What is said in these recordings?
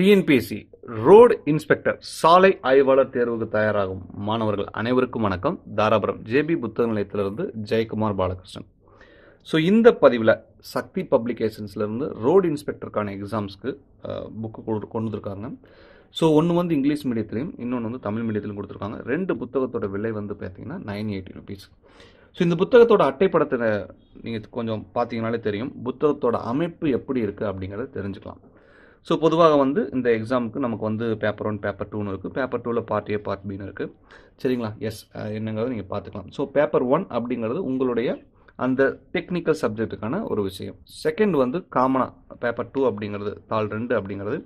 TNPSC road inspector சாலை ஆய்வாளர் தேர்வுக்கு தயாராகும் மாணவர்கள் அனைவருக்கும் வணக்கம். தாராபுரம் ஜேபி புத்தக நிலையத்திலிருந்து ஜெயக்குமார் பாலகிருஷ்ணன். ஸோ இந்த பதிவில் சக்தி பப்ளிகேஷன்ஸ்லேருந்து ரோடு இன்ஸ்பெக்டருக்கான எக்ஸாம்ஸ்க்கு புக்கு கொண்டு கொண்டு வந்திருக்காங்க. ஸோ ஒன்று வந்து இங்கிலீஷ் மீடியத்திலையும் இன்னொன்று வந்து தமிழ் மீடியத்திலும் கொடுத்துருக்காங்க. ரெண்டு புத்தகத்தோட விலை வந்து பார்த்தீங்கன்னா நைன் எயிட்டி ருபீஸ் ஸோ இந்த புத்தகத்தோட அட்டைப்படத்தை நீங்கள் கொஞ்சம் பார்த்தீங்கனாலே தெரியும். புத்தகத்தோட அமைப்பு எப்படி இருக்குது அப்படிங்கிறத தெரிஞ்சுக்கலாம். ஸோ பொதுவாக வந்து இந்த எக்ஸாமுக்கு நமக்கு வந்து பேப்பர் ஒன் பேப்பர் டூன்னு இருக்குது பேப்பர் டூவில் பார்ட் ஏ பார்ட் பின்னு இருக்குது சரிங்களா? எஸ் என்னங்கிறது நீங்கள் பார்த்துக்கலாம். ஸோ பேப்பர் ஒன் அப்படிங்கிறது உங்களுடைய அந்த டெக்னிக்கல் சப்ஜெக்ட்டுக்கான ஒரு விஷயம். செகண்ட் வந்து காமனாக பேப்பர் டூ அப்படிங்கிறது தாள் ரெண்டு அப்படிங்கிறது.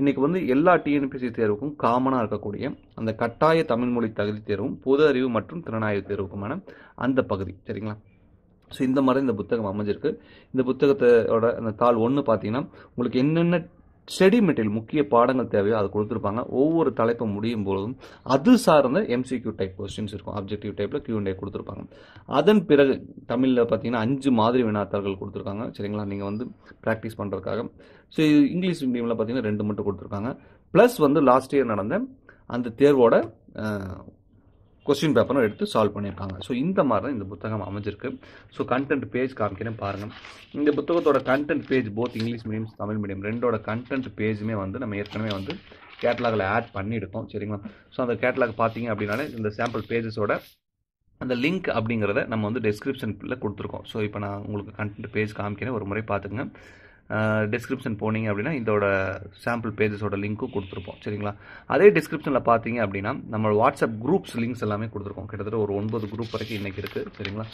இன்றைக்கி வந்து எல்லா டிஎன்பிசி தேர்வுக்கும் காமனாக இருக்கக்கூடிய அந்த கட்டாய தமிழ்மொழி தகுதி தேர்வும் பொது அறிவு மற்றும் திறனாய்வு தேர்வுக்குமான அந்த பகுதி. சரிங்களா? ஸோ இந்த மாதிரி இந்த புத்தகம் அமைஞ்சிருக்கு. இந்த புத்தகத்தோட அந்த தாள் ஒன்று பார்த்தீங்கன்னா உங்களுக்கு என்னென்ன ஸ்டடி மெட்டீரியல் முக்கிய பாடங்கள் தேவையோ அதை கொடுத்துருப்பாங்க. ஒவ்வொரு தலைப்பு முடியும் பொழுதும் அது சார்ந்த எம்சிக்யூ டைப் கொஸ்டின்ஸ் இருக்கும். அப்ஜெக்டிவ் டைப்பில் கியூஎன்ஏ கொடுத்துருப்பாங்க. அதன் பிறகு தமிழில் பார்த்தீங்கன்னா அஞ்சு மாதிரி வினாத்தாள்கள் கொடுத்துருக்காங்க. சரிங்களா? நீங்கள் வந்து ப்ராக்டிஸ் பண்ணுறதுக்காக ஸோ இங்கிலீஷ் மீடியமில் பார்த்தீங்கன்னா ரெண்டு மட்டும் கொடுத்துருக்காங்க. ப்ளஸ் வந்து லாஸ்ட் இயர் நடந்த அந்த தேர்வோட கொஸ்டின் பேப்பரும் எடுத்து சால்வ் பண்ணியிருக்காங்க. ஸோ இந்த மாதிரி தான் இந்த புத்தகம் அமைஞ்சிருக்கு. ஸோ கண்டென்ட் பேஜ் காமிக்கிறேன் பாருங்கள் இந்த புத்தகத்தோட content page both English medium Tamil medium ரெண்டோட கண்டென்ட் பேஜுமே வந்து நம்ம ஏற்கனவே வந்து கேட்லாகில் ஆட் பண்ணியிருக்கோம். சரிங்களா? ஸோ அந்த கேட்லாக் பார்த்தீங்க அப்படின்னாலே இந்த சாம்பிள் பேஜஸோட அந்த லிங்க் அப்படிங்கிறத நம்ம வந்து டெஸ்கிரிப்ஷனில் கொடுத்துருக்கோம். ஸோ இப்போ நான் உங்களுக்கு கண்டென்ட் பேஜ் காமிக்கிறேன். ஒரு முறை பார்த்துங்க டிஸ்கிரிப்ஷன் போனீங்க அப்படின்னா இதோட சாம்பிள் பேஜஸோட லிங்க்கும் கொடுத்துருப்போம். சரிங்களா? அதே டிஸ்கிரிப்ஷனில் பார்த்தீங்க அப்படின்னா நம்ம வாட்ஸ்அப் குரூப்ஸ் லிங்க்ஸ் எல்லாமே கொடுத்துருக்கோம். கிட்டத்தட்ட ஒரு ஒன்பது குரூப் வரைக்கும் இன்றைக்கி இருக்குது சரிங்களா?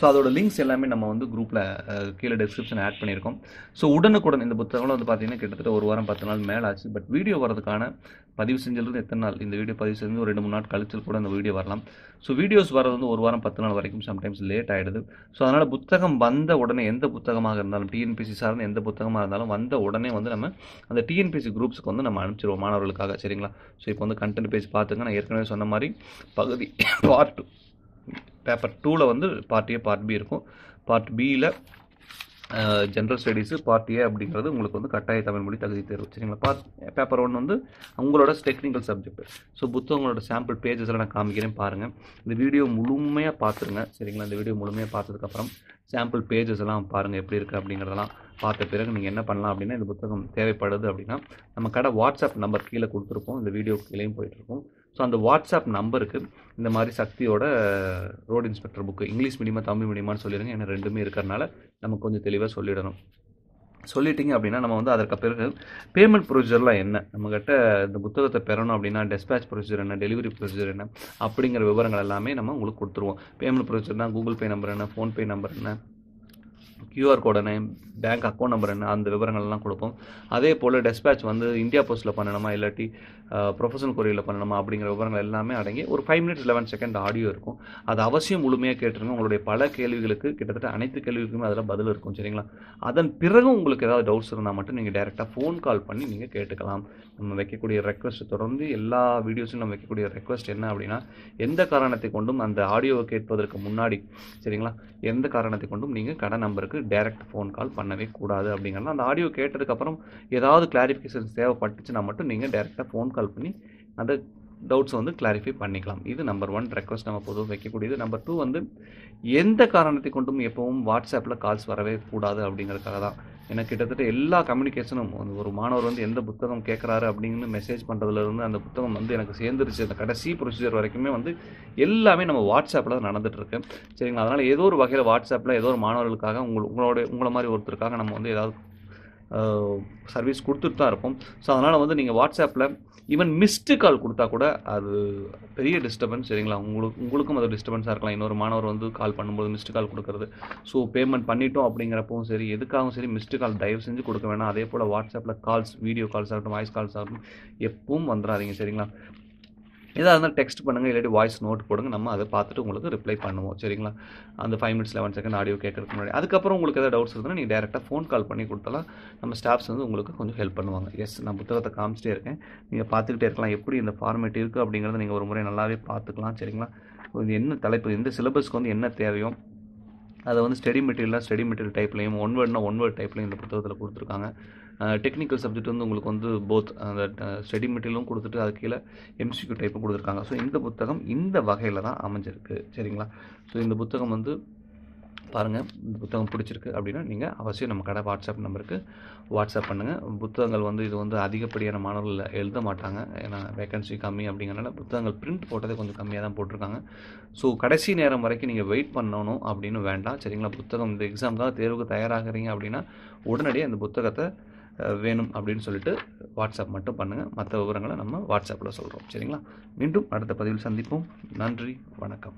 ஸோ அதோட லிங்க்ஸ் எல்லாமே நம்ம வந்து குரூப்பில் கீழே டிஸ்கிரிப்ஷன் ஆட் பண்ணியிருக்கோம். ஸோ உடனுக்குடன் இந்த புத்தகங்களும் வந்து பார்த்தீங்கன்னா கிட்டத்தட்ட ஒரு வாரம் பத்து நாள் மேலே ஆச்சு பட் வீடியோ வரதுக்கான பதிவு செஞ்சது எத்தனை நாள்? இந்த வீடியோ பதிவு செஞ்சு ஒரு ரெண்டு மூணு நாள் கழிச்சு கூட இந்த வீடியோ வரலாம். ஸோ வீடியோஸ் வரது வந்து ஒரு வாரம் பத்து நாள் வரைக்கும் சம்டைம்ஸ் லேட் ஆகிடுது ஸோ அதனால் புத்தகம் வந்த உடனே எந்த புத்தகமாக இருந்தாலும் டிஎன்பிசி சார்ந்த எந்த புத்தகமாக இருந்தாலும் வந்த உடனே வந்து நம்ம அந்த டிஎன்பிசி குரூப்ஸுக்கு வந்து நம்ம அனுப்பிச்சிருவோம் மாணவர்களுக்காக சரிங்களா? ஸோ இப்போ வந்து கண்டென்ட் பேஜ் பார்த்துங்க நான் ஏற்கனவே சொன்ன மாதிரி பகுதி பார்ட் டூ பேப்பர் டூவில் வந்து பார்ட் ஏ பார்ட் பி இருக்கும். பார்ட் பியில் ஜென்ரல் ஸ்டடீஸு பார்ட் ஏ அப்படிங்கிறது உங்களுக்கு வந்து கட்டாய தமிழ் மொழி தகுதி தேர்வு சரிங்களா? பார்ட் பேப்பர் ஒன் வந்து உங்களோட டெக்னிக்கல் சப்ஜெக்ட் ஸோ புத்தகங்களோட சாம்பிள் பேஜஸ் நான் காமிக்கிறேன் பாருங்கள் இந்த வீடியோ முழுமையாக பார்த்துருங்க சரிங்களா? இந்த வீடியோ முழுமையாக பார்த்ததுக்கப்புறம் சாம்பிள் பேஜஸ் எல்லாம் பாருங்கள் எப்படி இருக்குது அப்படிங்கிறதெல்லாம் பார்த்த பிறகு நீங்கள் என்ன பண்ணலாம் அப்படின்னா இந்த புத்தகம் தேவைப்படுது அப்படின்னா நம்ம கடை வாட்ஸ்அப் நம்பர் கீழே கொடுத்துருப்போம். இந்த வீடியோ கீழேயும் போயிட்டுருக்கோம் ஸோ அந்த வாட்ஸ்அப் நம்பருக்கு இந்த மாதிரி சக்தியோட ரோடு இன்ஸ்பெக்டர் புக்கு இங்கிலீஷ் மீடியமா தமிழ் மீடியமானு சொல்லிடுங்க ஏன்னா ரெண்டுமே இருக்கிறனால நமக்கு கொஞ்சம் தெளிவாக சொல்லிடணும். சொல்லிட்டீங்க அப்படின்னா நம்ம வந்து அதற்கு பிறகு பேமெண்ட் ப்ரொசீஜர்லாம் என்ன? நம்மக்கிட்ட இந்த புத்தகத்தை பெறணும் அப்படின்னா டெஸ்பேச் ப்ரொசீஜர் என்ன டெலிவரி ப்ரொசீஜர் என்ன அப்படிங்கிற விவரங்கள் எல்லாமே நம்ம உங்களுக்கு கொடுத்துருவோம். பேமெண்ட் ப்ரொசீஜர்னா கூகுள் பே நம்பர் என்ன ஃபோன்பே நம்பர் என்ன கியூஆர் கோட் என்ன பேங்க் அக்கௌண்ட் நம்பர் என்ன அந்த விவரங்கள்லாம் கொடுப்போம். அதே போல் டெஸ்பேச் வந்து இந்தியா போஸ்ட்டில் பண்ணணுமா இல்லாட்டி ப்ரொஃபஷனல் கொரியரில் பண்ணணுமா அப்படிங்கிற விவரங்கள் எல்லாமே அடங்கி ஒரு five minutes eleven second audio இருக்கும். அது அவசியம் முழுமையாக கேட்டுருங்க. உங்களுடைய பல கேள்விகளுக்கு கிட்டத்தட்ட அனைத்து கேள்விக்குமே அதில் பதில் இருக்கும் சரிங்களா? அதன் பிறகு உங்களுக்கு ஏதாவது டவுட்ஸ் இருந்தால் மட்டும் நீங்கள் டேரெக்டாக ஃபோன் கால் பண்ணி நீங்கள் கேட்டுக்கலாம். நம்ம வைக்கக்கூடிய ரெக்வஸ்ட் தொடர்ந்து எல்லா வீடியோஸும் நம்ம வைக்கக்கூடிய ரெக்வஸ்ட் என்ன அப்படின்னா எந்த காரணத்தை கொண்டும் அந்த ஆடியோவை கேட்பதற்கு முன்னாடி சரிங்களா? எந்த காரணத்தை கொண்டும் நீங்கள் கடை நம்பருக்கு டேரெக்ட் ஃபோன் கால் பண்ணவே கூடாது அப்படிங்கிறது அந்த ஆடியோ கேட்டதுக்கப்புறம் ஏதாவது கிளாரிஃபிகேஷன்ஸ் தேவைப்பட்டுச்சுன்னா மட்டும் நீங்கள் டேரெக்டாக ஃபோன் கால் பண்ணி அந்த டவுட்ஸ் வந்து கிளாரிஃபை பண்ணிக்கலாம். இது நம்பர் ஒன் ரெக்வஸ்ட் நம்ம பொதுவாக வைக்கக்கூடியது. நம்பர் டூ வந்து எந்த காரணத்தை கொண்டும் எப்பவும் வாட்ஸ்அப்பில் கால்ஸ் வரவே கூடாது அப்படிங்கிறதுக்காக தான். எனக்கு கிட்டத்தட்ட எல்லா கம்யூனிகேஷனும் ஒரு மாணவர் வந்து எந்த புத்தகம் கேட்குறாரு அப்படின்னு மெசேஜ் பண்ணுறதுலேருந்து அந்த புத்தகம் வந்து எனக்கு சேர்ந்துருச்சு. அந்த கடைசி ப்ரொசீஜர் வரைக்குமே வந்து எல்லாமே நம்ம வாட்ஸ்அப்பில் தான் நடந்துகிட்ருக்கு சரிங்களா? அதனால் ஏதோ ஒரு வகையில் வாட்ஸ்அப்பில் ஏதோ ஒரு மாணவர்களுக்காக உங்கள் உங்களோட உங்களை மாதிரி ஒருத்தருக்காக நம்ம வந்து ஏதாவது சர்வீஸ் கொடுத்துட்டு தான் இருப்போம் ஸோ அதனால் வந்து நீங்கள் வாட்ஸ்அப்பில் ஈவன் மிஸ்டு கால் கொடுத்தா கூட அது பெரிய டிஸ்டர்பன்ஸ் சரிங்களா? உங்களுக்கு உங்களுக்கும் அது டிஸ்டர்பன்ஸாக இருக்கலாம். இன்னொரு மாணவர் வந்து கால் பண்ணும்போது மிஸ்டு கால் கொடுக்குறது. ஸோ பேமெண்ட் பண்ணிட்டோம் அப்படிங்கிறப்பவும் சரி எதுக்காகவும் சரி மிஸ்டு கால் தயவு செஞ்சு கொடுக்க வேணாம். அதே போல் வாட்ஸ்அப்பில் கால்ஸ் வீடியோ கால்ஸ் ஆகட்டும் வாய்ஸ் கால்ஸ் ஆகட்டும் எப்பவும் வந்துடாதீங்க சரிங்களா? எதாக இருந்தாலும் டெக்ஸ்ட் பண்ணுங்கள் இல்லாட்டி வாய்ஸ் நோட் போடுங்க நம்ம அதை பார்த்துட்டு உங்களுக்கு ரிப்ளை பண்ணுவோம். சரிங்களா? அந்த five minutes eleven second audio கேட்கறதுக்கு முன்னாடி. அதுக்கப்புறம் உங்களுக்கு எதாவது டவுட்ஸ் இருந்தால் நீங்கள் டேரெக்டாக ஃபோன் கால் பண்ணி கொடுத்தாலும் நம்ம ஸ்டாஃப்ஸ் வந்து உங்களுக்கு கொஞ்சம் ஹெல்ப் பண்ணுவாங்க. எஸ் நான் புத்தகத்தை காமிச்சிட்டே இருக்கேன். நீங்கள் பார்த்துக்கிட்டே இருக்கலாம். எப்படி இந்த ஃபார்மேட் இருக்குது அப்படிங்கிறத நீங்கள் ஒரு முறை நல்லாவே பார்த்துக்கலாம். சரிங்களா? இது என்ன தலைப்பு? எந்த சிலபஸ்க்கு வந்து என்ன தேவையோ அதை வந்து ஸ்டடி மெட்டீரியலாக ஸ்டடி மெட்டீரியல் டைப்லையும் ஒன் வேர்ட்னா ஒன் வேர்ட் டைப்லையும் இந்த புத்தகத்தில் கொடுத்துருக்காங்க. டெக்னிக்கல் சப்ஜெக்ட் வந்து உங்களுக்கு வந்து போத் அந்த ஸ்டடி மெட்டீரியலும் கொடுத்துட்டு அது கீழே எம்சிக்யூ டைப்பும் கொடுத்துருக்காங்க. ஸோ இந்த புத்தகம் இந்த வகையில் தான் அமைஞ்சிருக்கு. சரிங்களா? ஸோ இந்த புத்தகம் வந்து பாருங்கள் இந்த புத்தகம் பிடிச்சிருக்கு அப்படின்னா நீங்கள் அவசியம் நம்ம கடை வாட்ஸ்அப் நம்பருக்கு வாட்ஸ்அப் பண்ணுங்கள் புத்தகங்கள் வந்து இது வந்து அதிகப்படியான மாணவர்கள் எழுத மாட்டாங்க. ஏன்னா வேகன்சி கம்மி அப்படிங்கிறனால புத்தகங்கள் பிரிண்ட் போட்டதே கொஞ்சம் கம்மியாக தான் போட்டிருக்காங்க. ஸோ கடைசி நேரம் வரைக்கும் நீங்கள் வெயிட் பண்ணணும் அப்படின்னு வேண்டாம். சரிங்களா? புத்தகம் இந்த எக்ஸாம்க்காக தேர்வுக்கு தயாராகிறீங்க அப்படின்னா உடனடியாக இந்த புத்தகத்தை வேணும் அப்படின்னு சொல்லிட்டு வாட்ஸ்அப் மட்டும் பண்ணுங்கள் மற்ற விவரங்களை நம்ம வாட்ஸ்அப்பில் சொல்கிறோம் சரிங்களா? மீண்டும் அடுத்த பதிவில் சந்திப்போம். நன்றி வணக்கம்.